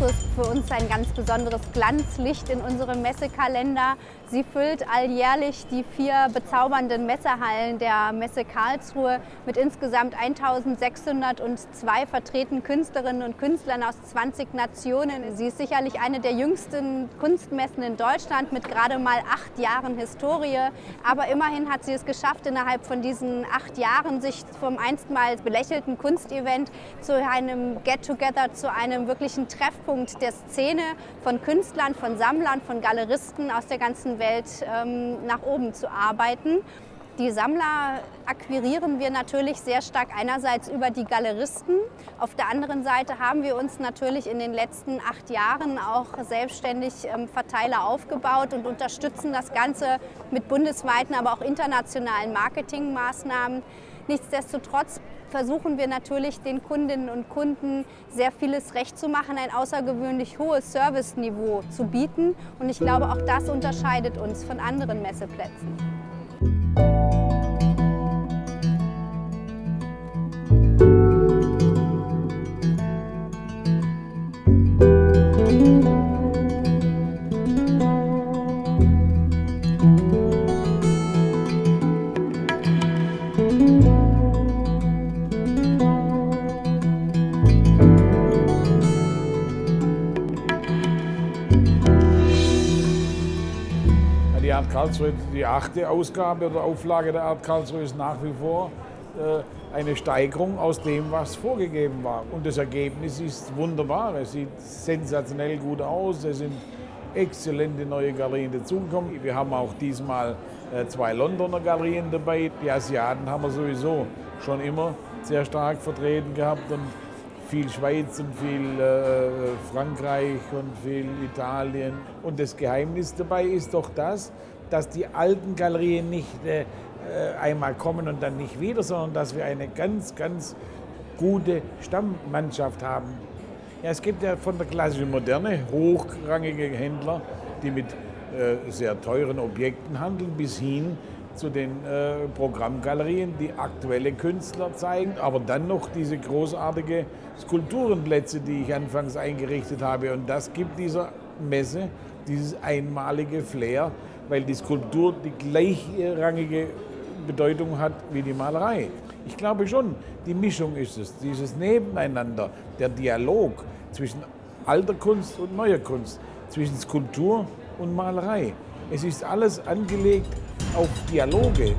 Karlsruhe ist für uns ein ganz besonderes Glanzlicht in unserem Messekalender. Sie füllt alljährlich die vier bezaubernden Messehallen der Messe Karlsruhe mit insgesamt 1602 vertretenen Künstlerinnen und Künstlern aus 20 Nationen. Sie ist sicherlich eine der jüngsten Kunstmessen in Deutschland mit gerade mal acht Jahren Historie. Aber immerhin hat sie es geschafft, innerhalb von diesen acht Jahren sich vom einstmals belächelten Kunstevent zu einem Get-Together, zu einem wirklichen Treffpunkt der Szene von Künstlern, von Sammlern, von Galeristen aus der ganzen Welt ähm, nach oben zu arbeiten. Die Sammler akquirieren wir natürlich sehr stark einerseits über die Galeristen. Auf der anderen Seite haben wir uns natürlich in den letzten acht Jahren auch selbstständig ähm, Verteiler aufgebaut und unterstützen das Ganze mit bundesweiten, aber auch internationalen Marketingmaßnahmen. Nichtsdestotrotz versuchen wir natürlich den Kundinnen und Kunden sehr vieles recht zu machen, ein außergewöhnlich hohes Serviceniveau zu bieten. Und ich glaube, auch das unterscheidet uns von anderen Messeplätzen. Die Art Karlsruhe, die achte Ausgabe oder Auflage der Art Karlsruhe ist nach wie vor äh, eine Steigerung aus dem, was vorgegeben war. Und das Ergebnis ist wunderbar. Es sieht sensationell gut aus. Es sind exzellente neue Galerien dazugekommen. Wir haben auch diesmal äh, zwei Londoner Galerien dabei. Die Asiaten haben wir sowieso schon immer sehr stark vertreten gehabt und viel Schweiz und viel äh, Frankreich und viel Italien. Und das Geheimnis dabei ist doch das, dass die alten Galerien nicht äh, einmal kommen und dann nicht wieder, sondern dass wir eine ganz, ganz gute Stammmannschaft haben. Ja, es gibt ja von der klassischen Moderne hochrangige Händler, die mit äh, sehr teuren Objekten handeln, bis hin zu den äh, Programmgalerien, die aktuelle Künstler zeigen, aber dann noch diese großartige Skulpturenplätze, die ich anfangs eingerichtet habe. Und das gibt dieser Messe dieses einmalige Flair, weil die Skulptur die gleichrangige Bedeutung hat wie die Malerei. Ich glaube schon, die Mischung ist es, dieses Nebeneinander, der Dialog zwischen alter Kunst und neuer Kunst, zwischen Skulptur und Malerei. Es ist alles angelegt auf Dialoge.